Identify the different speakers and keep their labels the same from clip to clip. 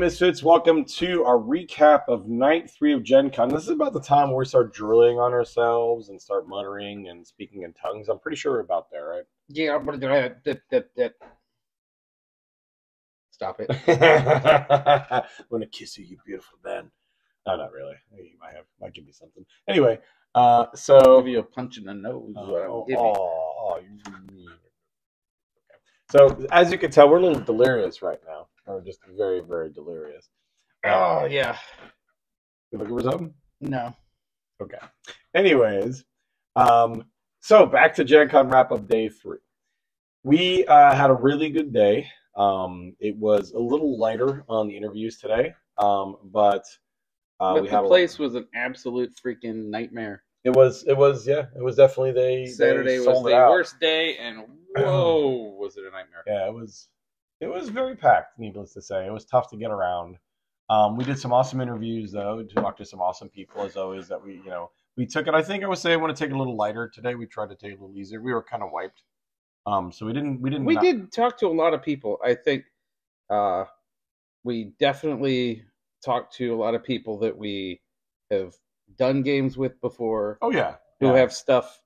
Speaker 1: Misfits. Welcome to our recap of night three of Gen Con. This is about the time where we start drilling on ourselves and start muttering and speaking in tongues. I'm pretty sure we're about there, right?
Speaker 2: Yeah. Stop it.
Speaker 1: I'm gonna kiss you, you beautiful man. No, not really. You might have might give me something. Anyway, uh, so
Speaker 2: Give you a punch in the nose.
Speaker 1: Oh,
Speaker 2: is what I'm
Speaker 1: oh, oh, you mean. So as you can tell, we're a little delirious right now. We're just very, very delirious.
Speaker 2: Oh, yeah.
Speaker 1: You looking for something?
Speaker 2: No.
Speaker 1: Okay. Anyways, um, so back to Gen Con wrap up day three. We uh, had a really good day. Um, it was a little lighter on the interviews today, um, but uh,
Speaker 2: but
Speaker 1: we
Speaker 2: the
Speaker 1: had a-
Speaker 2: place was an absolute freaking nightmare.
Speaker 1: It was. It was. Yeah. It was definitely they. they
Speaker 2: Saturday was the
Speaker 1: out.
Speaker 2: worst day, and whoa, was it a nightmare.
Speaker 1: Yeah, it was it was very packed, needless to say. It was tough to get around. Um, we did some awesome interviews though, to talk to some awesome people as always that we, you know, we took it. I think I would say I want to take it a little lighter today. We tried to take it a little easier. We were kind of wiped. Um, so we didn't we didn't
Speaker 2: We
Speaker 1: not-
Speaker 2: did talk to a lot of people. I think uh, we definitely talked to a lot of people that we have done games with before.
Speaker 1: Oh yeah.
Speaker 2: who
Speaker 1: yeah.
Speaker 2: have stuff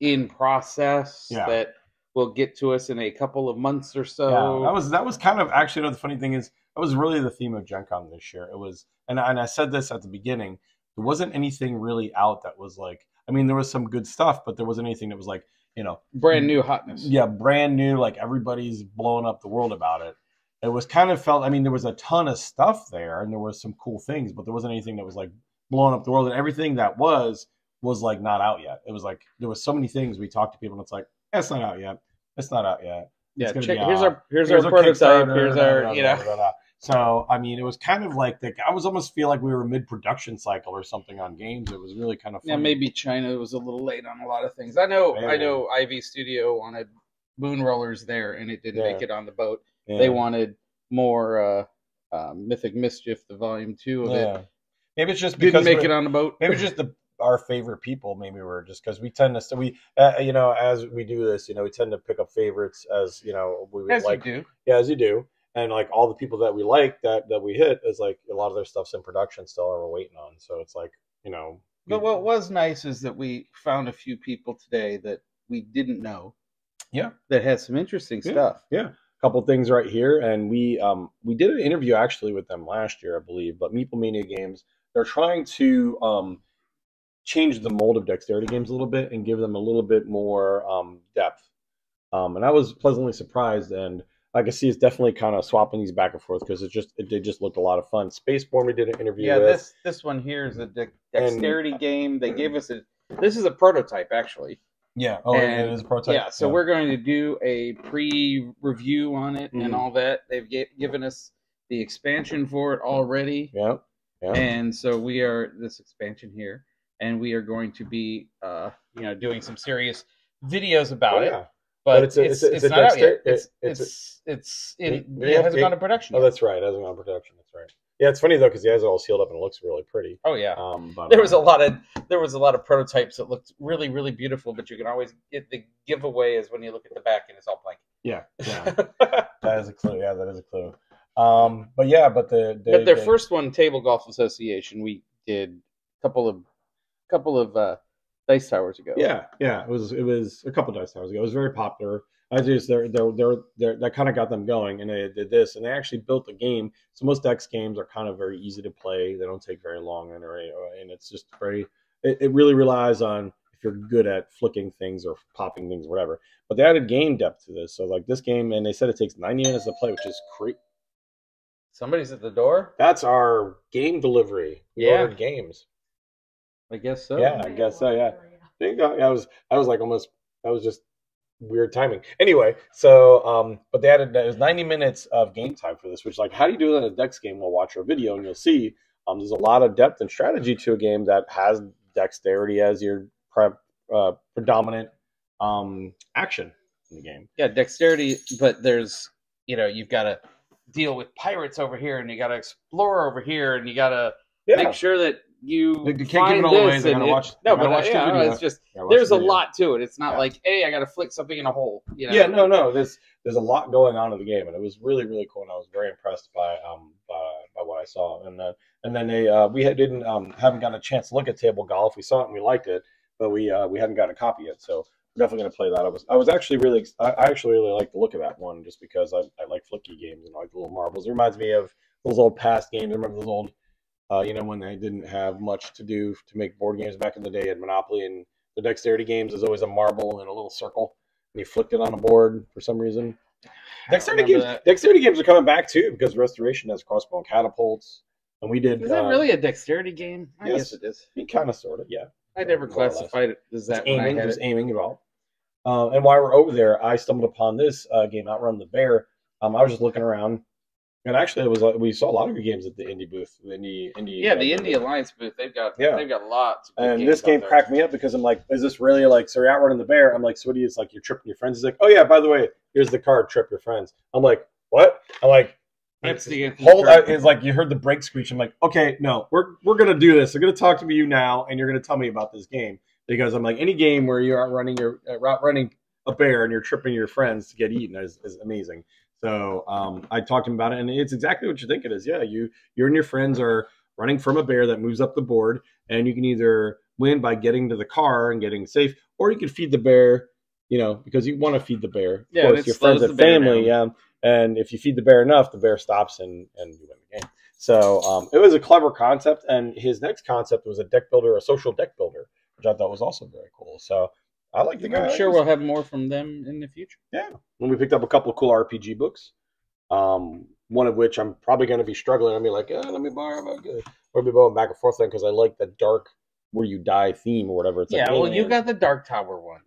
Speaker 2: in process
Speaker 1: Yeah.
Speaker 2: that will get to us in a couple of months or so.
Speaker 1: yeah, that was that was kind of actually. You know, the funny thing is, that was really the theme of Gen Con this year. It was, and and I said this at the beginning. There wasn't anything really out that was like. I mean, there was some good stuff, but there wasn't anything that was like, you know,
Speaker 2: brand new hotness.
Speaker 1: yeah, brand new, like everybody's blowing up the world about it. It was kind of felt, I mean, there was a ton of stuff there and there was some cool things, but there wasn't anything that was like blowing up the world. And everything that was, was like not out yet. It was like, there was so many things we talked to people and it's like, "Eh, it's not out yet. It's not out yet.
Speaker 2: yeah.
Speaker 1: It's
Speaker 2: Check,
Speaker 1: be
Speaker 2: here's
Speaker 1: out.
Speaker 2: our here's,
Speaker 1: Here's
Speaker 2: our
Speaker 1: our
Speaker 2: prototype. Here's our you know.
Speaker 1: So, I mean, it was kind of like the, I was almost feel like we were mid production cycle or something on games. It was really kind of funny.
Speaker 2: Yeah, maybe China was a little late on a lot of things. I know. I
Speaker 1: Maybe.
Speaker 2: know. Ivy Studio wanted moon rollers there, and it didn't
Speaker 1: Yeah.
Speaker 2: make it on the boat.
Speaker 1: Yeah.
Speaker 2: They wanted more uh, uh, Mythic Mischief, the volume two of
Speaker 1: yeah.
Speaker 2: it.
Speaker 1: Maybe it's just because
Speaker 2: Didn't make it on the boat.
Speaker 1: maybe it's just the our favorite people maybe we're just because we tend to so we uh, you know as we do this you know we tend to pick up favorites as you know we would
Speaker 2: as
Speaker 1: like
Speaker 2: you do.
Speaker 1: yeah as you do and like all the people that we like that that we hit is like a lot of their stuff's in production still and we're waiting on so it's like you know
Speaker 2: But what was nice is that we found a few people today that we didn't know.
Speaker 1: Yeah.
Speaker 2: That had some interesting stuff.
Speaker 1: Yeah.
Speaker 2: stuff.
Speaker 1: a couple things right here and we um we did an interview actually with them last year i believe but meeple mania games they're trying to um change the mold of dexterity games a little bit and give them a little bit more um depth um and i was pleasantly surprised and I can see it's definitely kind of swapping these back and forth because it just it did just looked a lot of fun. Spaceborne we did an interview
Speaker 2: Yeah,
Speaker 1: with.
Speaker 2: this this one here is a de- dexterity game. They gave us a. This is a prototype actually.
Speaker 1: yeah, oh,
Speaker 2: and-
Speaker 1: it is a prototype.
Speaker 2: Yeah, so we're going to do a pre-review on it
Speaker 1: Mhm.
Speaker 2: and all that. They've gi- given us the expansion for it already,
Speaker 1: yeah, yeah.
Speaker 2: and so we are this expansion here, and we are going to be, uh, you know, doing some serious videos about
Speaker 1: Oh,
Speaker 2: it.
Speaker 1: yeah.
Speaker 2: But,
Speaker 1: But it's a-
Speaker 2: it's,
Speaker 1: it's
Speaker 2: it's,
Speaker 1: it's
Speaker 2: not out yet. It's
Speaker 1: it- it's
Speaker 2: it's it's in,
Speaker 1: Yeah,
Speaker 2: it hasn't gone to production.
Speaker 1: Oh,
Speaker 2: yet.
Speaker 1: that's right. It hasn't gone production. That's right. Yeah, it's funny though because he has it all sealed up and it looks really pretty.
Speaker 2: oh yeah.
Speaker 1: Um, but,
Speaker 2: there was a
Speaker 1: um,
Speaker 2: lot of there was a lot of prototypes that looked really really beautiful, but you can always get the giveaway is when you look at the back and it's all blank.
Speaker 1: Yeah, yeah. that is a clue. Yeah, that is a clue. Um, but yeah, but the they,
Speaker 2: but their
Speaker 1: they-
Speaker 2: first one, Table Golf Association, we did a couple of couple of uh, dice towers ago.
Speaker 1: Yeah, yeah. It was it was a couple dice towers ago. It was very popular. I just they're they're they're, they're that kind of got them going, and they did this, and they actually built a game. So most Dex games are kind of very easy to play. They don't take very long, and and it's just very. It, it really relies on if you're good at flicking things or popping things, or whatever. But they added game depth to this. So like this game, and they said it takes 90 minutes to play, which is great.
Speaker 2: Somebody's at the door.
Speaker 1: That's our game delivery. We
Speaker 2: Yeah.
Speaker 1: ordered games.
Speaker 2: I guess so.
Speaker 1: Yeah, I guess so. Yeah. You go. I was I was like almost that was just weird timing. Anyway, so um, but they added it was 90 minutes of game time for this, which like how do you do that in a Dex game? We'll watch our video and you'll see um, there's a lot of depth and strategy to a game that has dexterity as your pre- uh, predominant um, action in the game.
Speaker 2: Yeah, dexterity, but there's you know you've got to deal with pirates over here, and you got to explore over here, and you got to
Speaker 1: Yeah,
Speaker 2: make sure that you
Speaker 1: You can't
Speaker 2: find
Speaker 1: give it all away,
Speaker 2: this
Speaker 1: they
Speaker 2: and
Speaker 1: gotta
Speaker 2: it-
Speaker 1: watch-
Speaker 2: no, but
Speaker 1: watch
Speaker 2: yeah, no,
Speaker 1: video.
Speaker 2: it's just
Speaker 1: Yeah,
Speaker 2: there's
Speaker 1: the
Speaker 2: a lot to it. It's not
Speaker 1: Yeah.
Speaker 2: like hey, I got to flick something in a hole. You know?
Speaker 1: Yeah, no, no. There's there's a lot going on in the game, and it was really really cool. And I was very impressed by um by, by what I saw. And then and then they uh, we had, didn't um haven't gotten a chance to look at table golf. We saw it and we liked it, but we uh, we hadn't gotten a copy yet. So we're definitely gonna play that. I was I was actually really I, actually really like the look of that one just because I, I like flicky games and I like the little marbles. It reminds me of those old past games. I remember those old. Uh, you know when they didn't have much to do to make board games back in the day, at Monopoly and the dexterity games is always a marble and a little circle, and you flicked it on a board for some reason. Dexterity games,
Speaker 2: that.
Speaker 1: dexterity games are coming back too because Restoration has crossbow and catapults, and we did.
Speaker 2: Is that
Speaker 1: uh,
Speaker 2: really a dexterity game? I
Speaker 1: yes.
Speaker 2: guess it is.
Speaker 1: kind of sort of? Yeah,
Speaker 2: I never
Speaker 1: More or less.
Speaker 2: classified it as that
Speaker 1: It's
Speaker 2: when I
Speaker 1: aiming.
Speaker 2: had
Speaker 1: There's
Speaker 2: it.
Speaker 1: aiming involved. Uh, and while we're over there, I stumbled upon this uh, game, Outrun the Bear. Um, I was just looking around, and actually, it was like we saw a lot of good games at the indie booth, the indie indie.
Speaker 2: Yeah,
Speaker 1: uh,
Speaker 2: the
Speaker 1: booth.
Speaker 2: Indie Alliance booth. They've got
Speaker 1: Yeah.
Speaker 2: they've got lots. Of good
Speaker 1: And
Speaker 2: games
Speaker 1: this
Speaker 2: out
Speaker 1: game
Speaker 2: there.
Speaker 1: cracked me up because I'm like, is this really like, so you're out running the bear? I'm like, so what do you, it's like you're tripping your friends. He's like, oh yeah, by the way, here's the card, trip your friends. I'm like, what? I'm like,
Speaker 2: That's the
Speaker 1: hold, I, it's like you heard the brake screech. I'm like, okay, no, we're, we're going to do this. I'm going to talk to you now and you're going to tell me about this game because I'm like, any game where you're out running your, uh, out running a bear and you're tripping your friends to get eaten is, is amazing. So um, I talked to him about it, and it's exactly what you think it is. Yeah, you you and your friends are running from a bear that moves up the board, and you can either win by getting to the car and getting safe, or you can feed the bear. You know, because you want to feed the bear. Of
Speaker 2: Yeah,
Speaker 1: course, your friends and family. Yeah, and if you feed the bear enough, the bear stops and and you win the game. So um, it was a clever concept, and his next concept was a deck builder, a social deck builder, which I thought was also very cool. So I like the guy.
Speaker 2: I'm sure we'll have more from them in the future. Yeah.
Speaker 1: When we picked up a couple of cool RPG books. Um, one of which I'm probably going to be struggling. I'll be like, yeah, let me borrow. Or be going back and forth then because I like the dark where you die theme or whatever. It's like
Speaker 2: yeah, well, you got the Dark Tower one.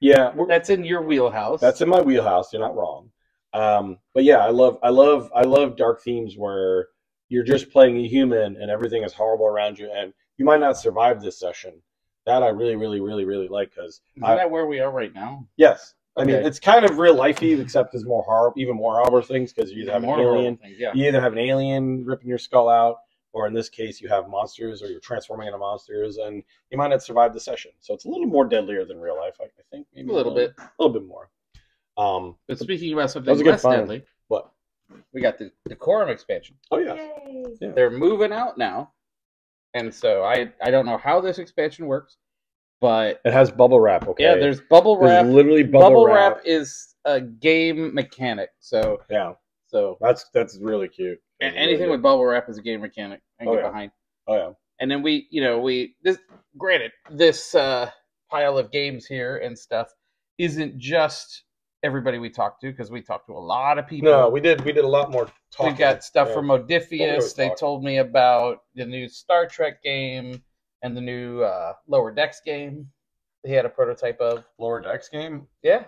Speaker 1: yeah.
Speaker 2: That's in your wheelhouse.
Speaker 1: That's in my wheelhouse. You're not wrong. Um, but yeah, I love, I love, I love dark themes where you're just playing a human and everything is horrible around you, and you might not survive this session. That I really, really, really, really like because
Speaker 2: Isn't that where we are right now?
Speaker 1: yes, I mean it's kind of real lifey, except there's more horror, even more horror things because you either have
Speaker 2: More
Speaker 1: an alien,
Speaker 2: things, yeah.
Speaker 1: you either have an alien ripping your skull out, or in this case, you have monsters, or you're transforming into monsters, and you might not survive the session. So it's a little more deadlier than real life, I, I think. Maybe
Speaker 2: A little bit.
Speaker 1: a little bit more. Um,
Speaker 2: But speaking about something
Speaker 1: was a good
Speaker 2: less
Speaker 1: find.
Speaker 2: deadly,
Speaker 1: what?
Speaker 2: we got the Decorum expansion.
Speaker 1: Oh yeah,
Speaker 3: Yay.
Speaker 1: Yeah.
Speaker 2: They're moving out now, and so I I don't know how this expansion works, but
Speaker 1: it has bubble wrap. Okay,
Speaker 2: yeah, there's bubble
Speaker 1: There's
Speaker 2: wrap.
Speaker 1: literally bubble,
Speaker 2: Bubble
Speaker 1: wrap.
Speaker 2: wrap is a game mechanic. So
Speaker 1: Yeah,
Speaker 2: so
Speaker 1: that's that's really cute. That's
Speaker 2: anything
Speaker 1: really
Speaker 2: with bubble wrap is a game mechanic. I can
Speaker 1: Oh,
Speaker 2: get
Speaker 1: yeah.
Speaker 2: behind.
Speaker 1: oh yeah,
Speaker 2: And then we, you know, we this granted this uh, pile of games here and stuff isn't just everybody we talked to because we talked to a lot of people.
Speaker 1: no, we did we did a lot more talking.
Speaker 2: we got stuff
Speaker 1: Yeah.
Speaker 2: from
Speaker 1: Totally
Speaker 2: They
Speaker 1: talk.
Speaker 2: told me about the new Star Trek game and the new uh, Lower Decks game. He had a prototype of.
Speaker 1: Lower Decks game.
Speaker 2: Yeah,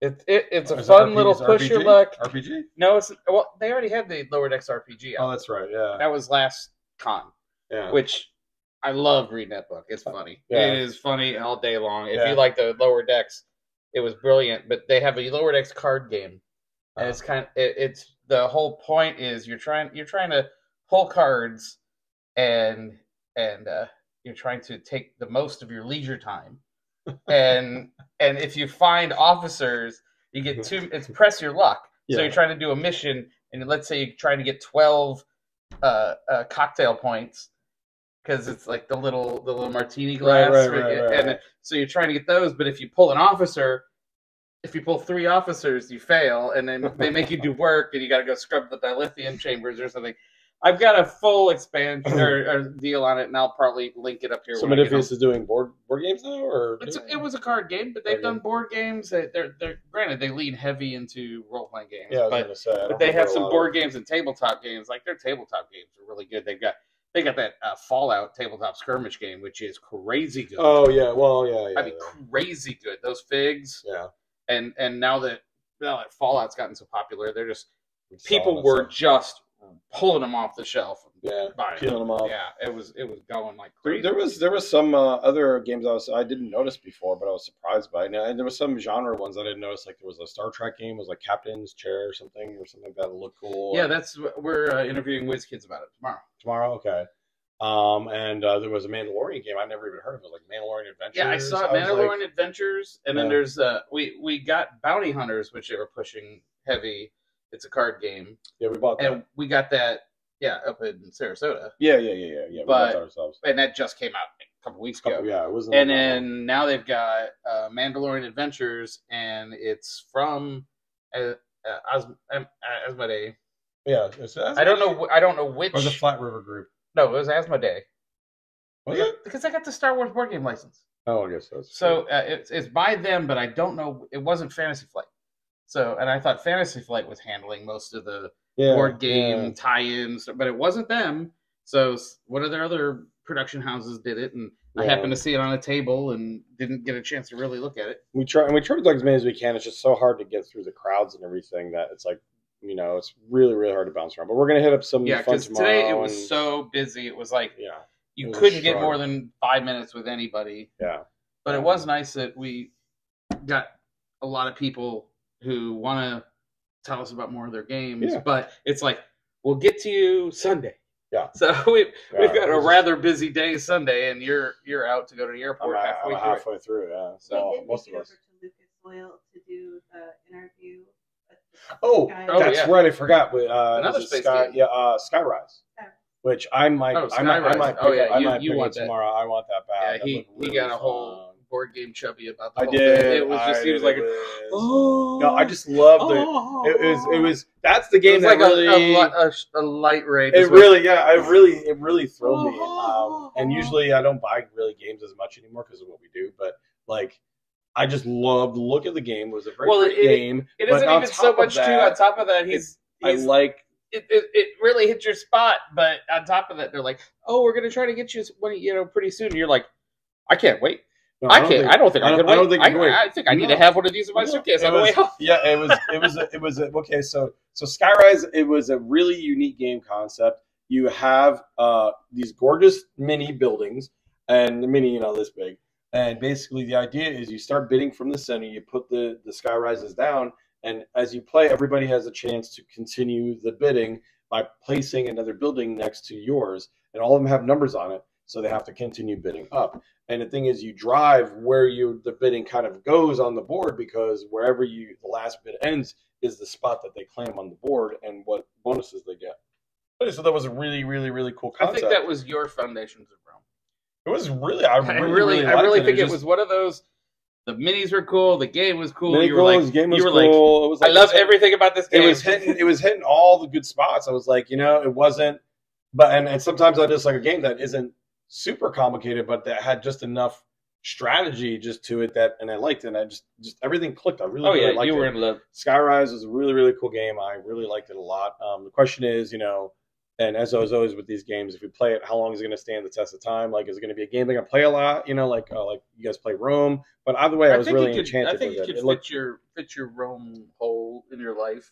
Speaker 2: it, it it's a
Speaker 1: Is it
Speaker 2: fun
Speaker 1: RPG?
Speaker 2: little
Speaker 1: Is it
Speaker 2: push your
Speaker 1: RPG?
Speaker 2: luck.
Speaker 1: RPG.
Speaker 2: No, it's well they already had the Lower Decks RPG
Speaker 1: Oh,
Speaker 2: out.
Speaker 1: that's right. Yeah,
Speaker 2: that was last con.
Speaker 1: yeah.
Speaker 2: which I love reading that book. It's funny.
Speaker 1: Yeah.
Speaker 2: It is funny all day long. If
Speaker 1: Yeah.
Speaker 2: you like the lower decks, it was brilliant. But they have a lower decks card game, and it's kind of it, it's the whole point is you're trying you're trying to pull cards, and and uh, you're trying to take the most of your leisure time, and and if you find officers, you get two. It's press your luck. So you're trying to do a mission, and let's say you're trying to get twelve uh, uh, cocktail points because it's like the little the little martini glass,
Speaker 1: right, right, right,
Speaker 2: and
Speaker 1: right.
Speaker 2: so you're trying to get those. But if you pull an officer, if you pull three officers, you fail, and then they make you do work, and you got to go scrub the dilithium chambers or something. I've got a full expansion or, or deal on it, and I'll probably link it up here.
Speaker 1: So
Speaker 2: when I get.
Speaker 1: Modiphius is doing board board games now, or
Speaker 2: It's, it was a card game, but they've done
Speaker 1: game.
Speaker 2: board games. They- They're they're granted they lean heavy into role playing games,
Speaker 1: yeah,
Speaker 2: but
Speaker 1: say.
Speaker 2: But they have some board games and tabletop games. Like their tabletop games are really good. They've got they got that uh, Fallout tabletop skirmish game, which is crazy good.
Speaker 1: Oh yeah, well yeah, yeah.
Speaker 2: I mean,
Speaker 1: yeah.
Speaker 2: crazy good. Those figs,
Speaker 1: yeah.
Speaker 2: and and now that now that Fallout's gotten so popular, they're just people were
Speaker 1: stuff.
Speaker 2: just pulling them off the shelf.
Speaker 1: yeah peeling them off.
Speaker 2: Yeah, it was it was going like
Speaker 1: There,
Speaker 2: crazy.
Speaker 1: there was there was some uh, other games I was I didn't notice before, but I was surprised by. Now, and there was some genre ones I didn't notice. Like there was a Star Trek game, it was like Captain's Chair or something, or something like that looked cool.
Speaker 2: yeah, that's we're uh, interviewing WizKids about it tomorrow.
Speaker 1: tomorrow. Okay. Um, and uh, there was a Mandalorian game I never even heard of. It was like Mandalorian Adventures.
Speaker 2: Yeah, I saw
Speaker 1: was
Speaker 2: Mandalorian
Speaker 1: like,
Speaker 2: Adventures, and then
Speaker 1: Yeah.
Speaker 2: there's uh we we got Bounty Hunters, which they were pushing heavy. It's a card game,
Speaker 1: yeah, we bought that.
Speaker 2: and we got that yeah up in Sarasota,
Speaker 1: yeah, yeah, yeah, yeah, yeah. We
Speaker 2: But-
Speaker 1: bought that ourselves.
Speaker 2: and that just came out a couple weeks ago.
Speaker 1: Couple, yeah, it wasn't.
Speaker 2: And
Speaker 1: that
Speaker 2: then now they've got uh, Mandalorian Adventures, and it's from uh, uh, Os- um, uh, Asmodee.
Speaker 1: yeah, it's,
Speaker 2: I don't know. wh- I don't know which.
Speaker 1: Or the Flat River Group.
Speaker 2: no, it was Asmodee.
Speaker 1: Was it?
Speaker 2: Because I got the Star Wars board game license.
Speaker 1: Oh, I guess so.
Speaker 2: So uh, it's it's by them, but I don't know. It wasn't Fantasy Flight. So, and I thought Fantasy Flight was handling most of the
Speaker 1: yeah,
Speaker 2: board game
Speaker 1: yeah.
Speaker 2: tie-ins, but it wasn't them. So, one of their other production houses did it, and I happened to see it on a table and didn't get a chance to really look at it.
Speaker 1: we try and we try to do as many as we can. It's just so hard to get through the crowds and everything that it's like you know it's really really hard to bounce around. But we're gonna hit up some
Speaker 2: Yeah,
Speaker 1: fun
Speaker 2: because
Speaker 1: tomorrow.
Speaker 2: today it was
Speaker 1: and-
Speaker 2: so busy. It was like
Speaker 1: yeah
Speaker 2: you couldn't get more than five minutes with anybody.
Speaker 1: yeah
Speaker 2: But it was nice that we got a lot of people who want to tell us about more of their games.
Speaker 1: Yeah.
Speaker 2: But it's like we'll get to you Sunday.
Speaker 1: Yeah.
Speaker 2: So we
Speaker 1: Yeah,
Speaker 2: we've got a rather busy day Sunday, and you're you're out to go to the
Speaker 1: I'm,
Speaker 2: airport halfway
Speaker 1: I'm
Speaker 2: through.
Speaker 1: halfway through. Yeah,
Speaker 2: So,
Speaker 1: so
Speaker 3: we did
Speaker 1: most
Speaker 3: take
Speaker 1: of us.
Speaker 3: to Lucas Oil to do the interview. with the
Speaker 1: Oh,
Speaker 3: guy.
Speaker 2: Oh,
Speaker 1: that's
Speaker 2: yeah.
Speaker 1: right. I forgot. But, uh,
Speaker 2: Another
Speaker 1: is it
Speaker 2: space
Speaker 1: Sky,
Speaker 2: game.
Speaker 1: yeah, uh, Skyrise.
Speaker 3: Yeah.
Speaker 1: Which I might,
Speaker 2: Oh,
Speaker 1: I might, I
Speaker 2: Skyrise.
Speaker 1: might. Pick
Speaker 2: Oh, yeah,
Speaker 1: up, I
Speaker 2: you-
Speaker 1: might
Speaker 2: you
Speaker 1: pick
Speaker 2: want
Speaker 1: it
Speaker 2: that.
Speaker 1: tomorrow. I want that
Speaker 2: Yeah,
Speaker 1: bad. That
Speaker 2: he
Speaker 1: looked
Speaker 2: he
Speaker 1: really
Speaker 2: got a
Speaker 1: fun.
Speaker 2: whole board game chubby about the
Speaker 1: I
Speaker 2: whole
Speaker 1: did.
Speaker 2: thing. It was just
Speaker 1: I
Speaker 2: he was like, oh,
Speaker 1: No, I just love the.
Speaker 2: oh.
Speaker 1: It was. It was. That's the
Speaker 2: It
Speaker 1: game
Speaker 2: like
Speaker 1: that
Speaker 2: a,
Speaker 1: really.
Speaker 2: a, a, a light rate.
Speaker 1: it
Speaker 2: what-
Speaker 1: really, yeah, it really, it really thrilled me. Um, and usually, I don't buy really games as much anymore because of what we do. But like, I just loved the look of the game. It was a very
Speaker 2: Well,
Speaker 1: great
Speaker 2: it-
Speaker 1: game.
Speaker 2: It
Speaker 1: but
Speaker 2: isn't even so much too. On top of that, he's,
Speaker 1: I like.
Speaker 2: it, it, it really hit your spot. But on top of that, they're like, "Oh, we're gonna try to get you when you know pretty soon." And you're like, "I can't wait.
Speaker 1: No,
Speaker 2: I,
Speaker 1: don't
Speaker 2: can't.
Speaker 1: think-
Speaker 2: I don't think I,
Speaker 1: I don't-
Speaker 2: can
Speaker 1: I
Speaker 2: wait.
Speaker 1: don't think
Speaker 2: I,
Speaker 1: can wait.
Speaker 2: I think I need
Speaker 1: No.
Speaker 2: to have one of these in my
Speaker 1: No,
Speaker 2: suitcase on the way
Speaker 1: was-
Speaker 2: home."
Speaker 1: yeah, it was it was a, it was a, okay. So so Skyrise, it was a really unique game concept. You have uh, these gorgeous mini buildings, and the mini, you know, this big. And basically, the idea is you start bidding from the center. You put the the sky rises down, and as you play, everybody has a chance to continue the bidding by placing another building next to yours, and all of them have numbers on it, so they have to continue bidding up. And the thing is, you drive where you the bidding kind of goes on the board because wherever you the last bid ends is the spot that they claim on the board and what bonuses they get. So that was a really, really, really cool concept.
Speaker 2: I think that was your foundations of Rome.
Speaker 1: it was really, I
Speaker 2: I
Speaker 1: really,
Speaker 2: really, I really
Speaker 1: it.
Speaker 2: think it
Speaker 1: just-
Speaker 2: was one of those. The minis were cool. The game was cool.
Speaker 1: Mini
Speaker 2: you were like,
Speaker 1: game was
Speaker 2: you were like,
Speaker 1: cool. it was
Speaker 2: I love everything about this game.
Speaker 1: It was hitting. It was hitting all the good spots. I was like, you know, it wasn't. But and, and sometimes I just like a game that isn't super complicated, but that had just enough strategy just to it that, and I liked it. And I just, just everything clicked. I really,
Speaker 2: oh
Speaker 1: really
Speaker 2: yeah,
Speaker 1: liked
Speaker 2: you were
Speaker 1: it.
Speaker 2: in love.
Speaker 1: Skyrise was a really, really cool game. I really liked it a lot. Um, the question is, you know, and as always, always with these games, if we play it, how long is it going to stand the test of time? Like, is it going to be a game they're going to play a lot? You know, like uh, like you guys play Rome. But either way, I, was really
Speaker 2: could,
Speaker 1: enchanted
Speaker 2: I think
Speaker 1: with
Speaker 2: you
Speaker 1: it.
Speaker 2: could
Speaker 1: It
Speaker 2: fit
Speaker 1: looked-
Speaker 2: your fit your Rome hole in your life.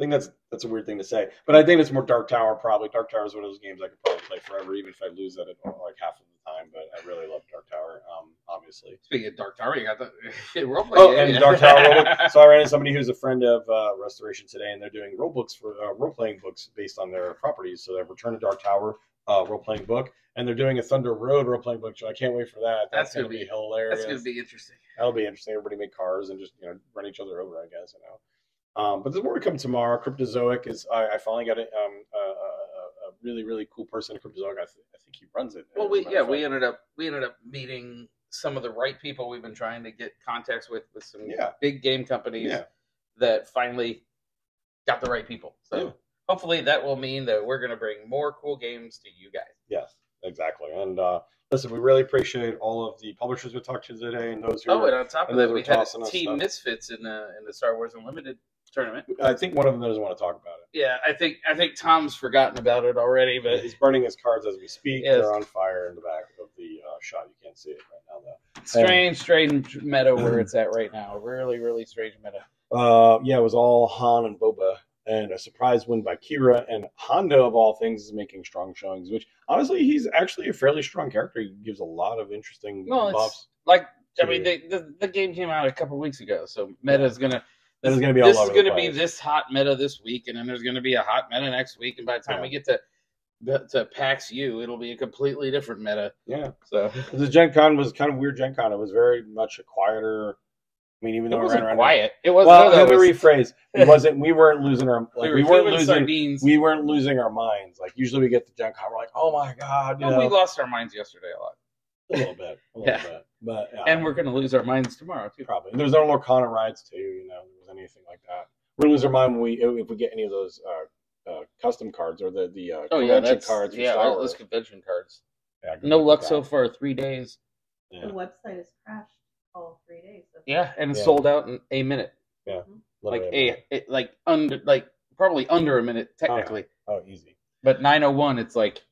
Speaker 1: I think that's that's a weird thing to say, but I think it's more Dark Tower. Probably Dark Tower is one of those games I could probably play forever, even if I lose at it like half of the time. But I really love Dark Tower, um, obviously.
Speaker 2: Speaking of Dark Tower, you got the role play.
Speaker 1: Oh, and Dark Tower. Rollbook. So I ran into somebody who's a friend of uh, Restoration today, and they're doing role books for uh, role playing books based on their properties. So they have Return to Dark Tower uh, role playing book, and they're doing a Thunder Road role playing book. So I can't wait for that.
Speaker 2: That's
Speaker 1: gonna
Speaker 2: gonna
Speaker 1: be
Speaker 2: be-
Speaker 1: hilarious.
Speaker 2: That's gonna be interesting.
Speaker 1: That'll be interesting. Everybody make cars and just you know run each other over. I guess you know. Um, but there's more to come tomorrow. Cryptozoic is. I, I finally got a, um, a, a, really really cool person at Cryptozoic. I, th- I think he runs it.
Speaker 2: Well, we yeah we ended up we ended up meeting some of the right people we've been trying to get contacts with with some
Speaker 1: Yeah.
Speaker 2: big game companies
Speaker 1: Yeah.
Speaker 2: that finally got the right people. So
Speaker 1: Yeah.
Speaker 2: hopefully that will mean that we're gonna bring more cool games to you guys.
Speaker 1: Yes, exactly. And uh, listen, we really appreciate all of the publishers we talked to today and those who.
Speaker 2: Oh,
Speaker 1: are-
Speaker 2: and on top of that, we had Team. Misfits in the in the Star Wars Unlimited tournament.
Speaker 1: I think one of them doesn't want to talk about it.
Speaker 2: Yeah, I think I think Tom's forgotten about it already, but
Speaker 1: He's burning his cards as we speak.
Speaker 2: Yes.
Speaker 1: They're on fire in the back of the uh, shot. You can't see it right now, though.
Speaker 2: strange, strange meta where it's at right now. Really, really strange meta.
Speaker 1: Uh, yeah, it was all Han and Boba, and a surprise win by Qi'ra. And Hondo, of all things, is making strong showings. Which honestly, he's actually a fairly strong character. He gives a lot of interesting
Speaker 2: Well,
Speaker 1: buffs.
Speaker 2: Like I mean, they, the the game came out a couple weeks ago, so meta is gonna.
Speaker 1: This is gonna be all
Speaker 2: this
Speaker 1: over the
Speaker 2: going to be this hot meta this week, and then there's going to be a hot meta next week. And by the time
Speaker 1: Yeah.
Speaker 2: we get to to, to PAX U, it'll be a completely different meta.
Speaker 1: Yeah,
Speaker 2: So
Speaker 1: the Gen Con was kind of weird. Gen Con. It was very much a quieter. I mean, even though it wasn't around.
Speaker 2: quiet. It wasn't.
Speaker 1: Well, let me
Speaker 2: was-
Speaker 1: rephrase. It wasn't. We weren't losing our like.
Speaker 2: we were
Speaker 1: We weren't losing.
Speaker 2: sardines.
Speaker 1: We weren't losing our minds. Like usually we get to Gen Con, we're like, oh my god, you
Speaker 2: Well, we lost our minds yesterday a lot,
Speaker 1: a little bit, a little
Speaker 2: Yeah.
Speaker 1: bit, but yeah,
Speaker 2: and we're gonna lose our minds tomorrow too.
Speaker 1: probably there's no Lorcana rides too. You know, anything like that. We're gonna lose our mind when we if we get any of those uh, uh, custom cards or the the uh,
Speaker 2: Oh yeah,
Speaker 1: convention
Speaker 2: that's
Speaker 1: cards. for
Speaker 2: yeah,
Speaker 1: Star
Speaker 2: all
Speaker 1: Wars.
Speaker 2: those convention cards.
Speaker 1: Yeah,
Speaker 2: No luck so
Speaker 1: that.
Speaker 2: far. Three days.
Speaker 1: Yeah.
Speaker 3: The website has crashed all three days. so-
Speaker 2: Yeah, and
Speaker 1: Yeah.
Speaker 2: sold out in a minute. Yeah, like
Speaker 1: Literally
Speaker 2: a it, like under like probably under a minute technically.
Speaker 1: oh easy.
Speaker 2: But 901, it's like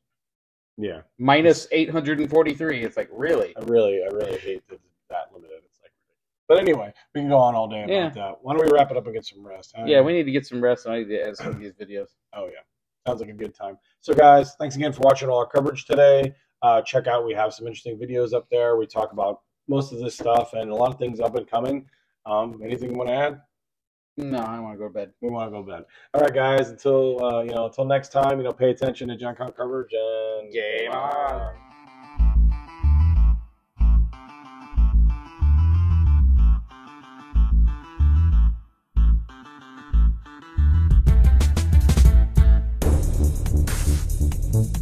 Speaker 1: Yeah,
Speaker 2: minus 843. It's like really.
Speaker 1: I really, I really hate that it's that limited. It's like, but anyway, we can go on all day about
Speaker 2: Yeah.
Speaker 1: that. Why don't we wrap it up and get some rest? huh?
Speaker 2: Yeah, we need to get some rest. and I need to edit some of these videos.
Speaker 1: Oh yeah, sounds like a good time. So guys, thanks again for watching all our coverage today. Uh, check out we have some interesting videos up there. We talk about most of this stuff and a lot of things up and coming. Um, anything you want to add?
Speaker 2: No, I want to go to bed.
Speaker 1: We want to go to bed. All right, guys. Until uh, you know, until next time. You know, pay attention to Gen Con coverage and
Speaker 2: Game on.